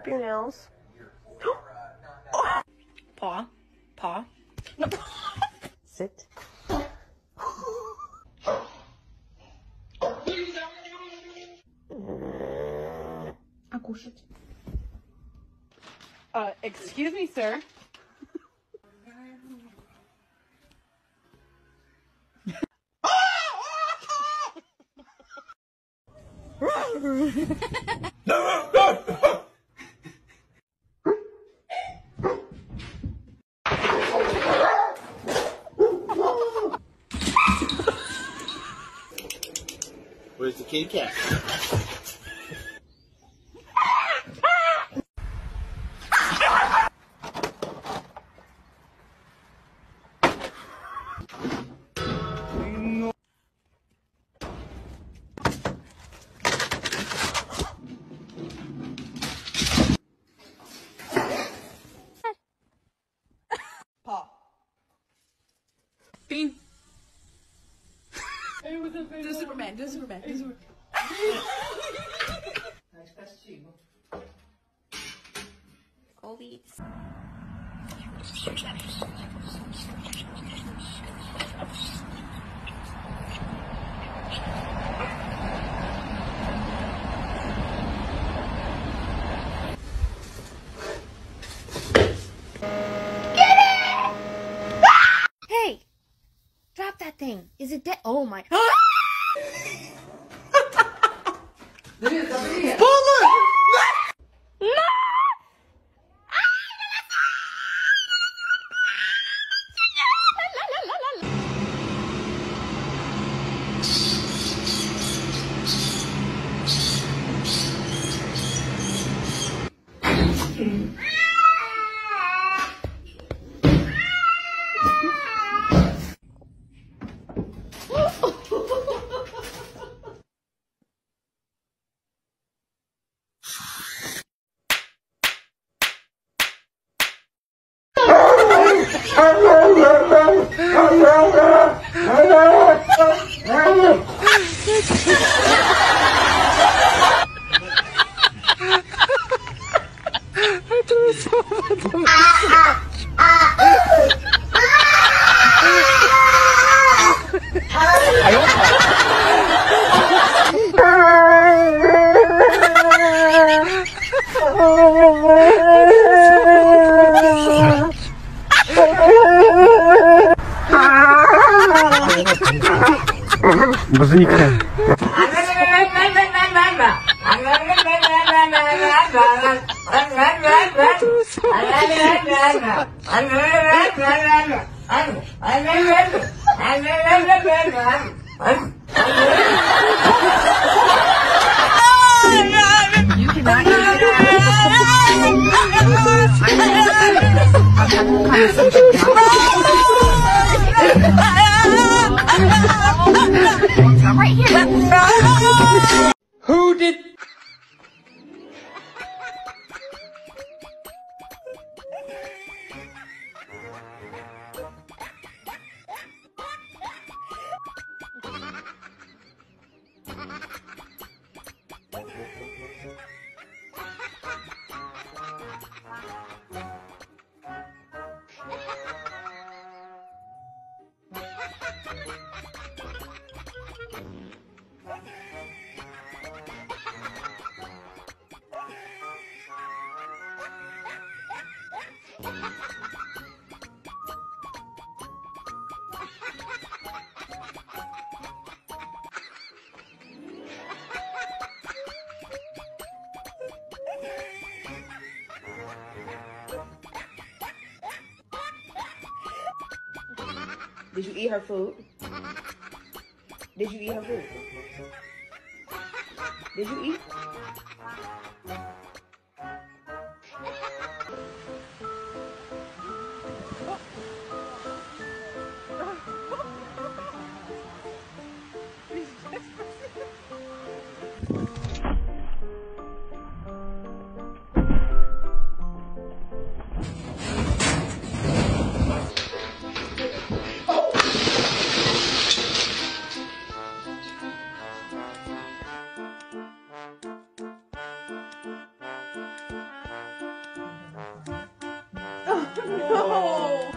clip your nails? Paw. Paw. Sit. Uh, excuse me, sir. Hey! Drop that thing. Is it dead? Oh my. Ah! I'm. Who did Did you eat her food? Did you eat her food? Did you eat? No.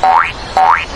Boing, boing.